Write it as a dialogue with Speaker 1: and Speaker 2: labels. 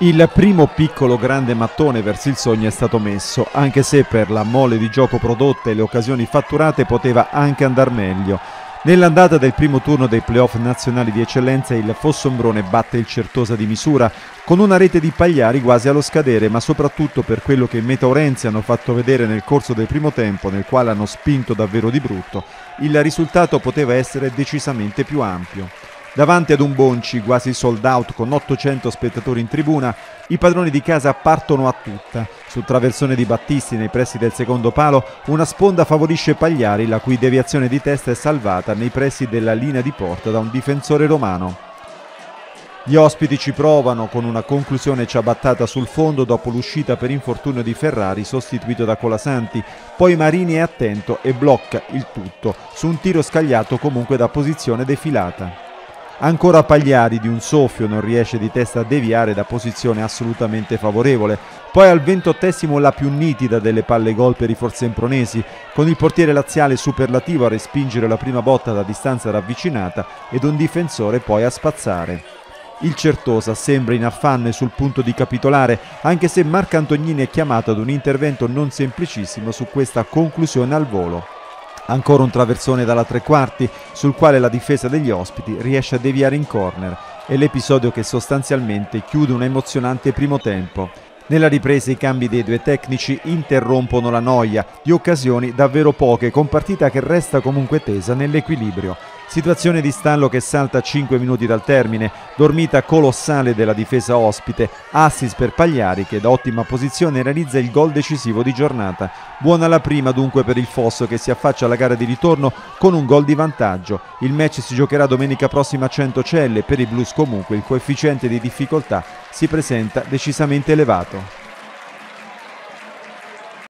Speaker 1: Il primo piccolo grande mattone verso il sogno è stato messo, anche se per la mole di gioco prodotta e le occasioni fatturate poteva anche andar meglio. Nell'andata del primo turno dei playoff nazionali di eccellenza il Fossombrone batte il Certosa di misura con una rete di Pagliari quasi allo scadere, ma soprattutto per quello che i Metaurenzi hanno fatto vedere nel corso del primo tempo, nel quale hanno spinto davvero di brutto, il risultato poteva essere decisamente più ampio. Davanti ad un Bonci quasi sold out con 800 spettatori in tribuna, i padroni di casa partono a tutta. Sul traversone di Battisti nei pressi del secondo palo, una sponda favorisce Pagliari, la cui deviazione di testa è salvata nei pressi della linea di porta da un difensore romano. Gli ospiti ci provano con una conclusione ciabattata sul fondo dopo l'uscita per infortunio di Ferrari sostituito da Colasanti, poi Marini è attento e blocca il tutto su un tiro scagliato comunque da posizione defilata. Ancora Pagliari di un soffio non riesce di testa a deviare da posizione assolutamente favorevole. Poi al ventottesimo la più nitida delle palle gol per i forsempronesi, con il portiere laziale superlativo a respingere la prima botta da distanza ravvicinata ed un difensore poi a spazzare. Il Certosa sembra in affanne sul punto di capitolare, anche se Marco Antognini è chiamato ad un intervento non semplicissimo su questa conclusione al volo. Ancora un traversone dalla tre quarti sul quale la difesa degli ospiti riesce a deviare in corner. È l'episodio che sostanzialmente chiude un emozionante primo tempo. Nella ripresa i cambi dei due tecnici interrompono la noia, di occasioni davvero poche, con partita che resta comunque tesa nell'equilibrio. Situazione di stallo che salta a 5 minuti dal termine, dormita colossale della difesa ospite, assist per Pagliari che da ottima posizione realizza il gol decisivo di giornata. Buona la prima dunque per il Fosso che si affaccia alla gara di ritorno con un gol di vantaggio. Il match si giocherà domenica prossima a Centocelle, per i Blues comunque il coefficiente di difficoltà si presenta decisamente elevato.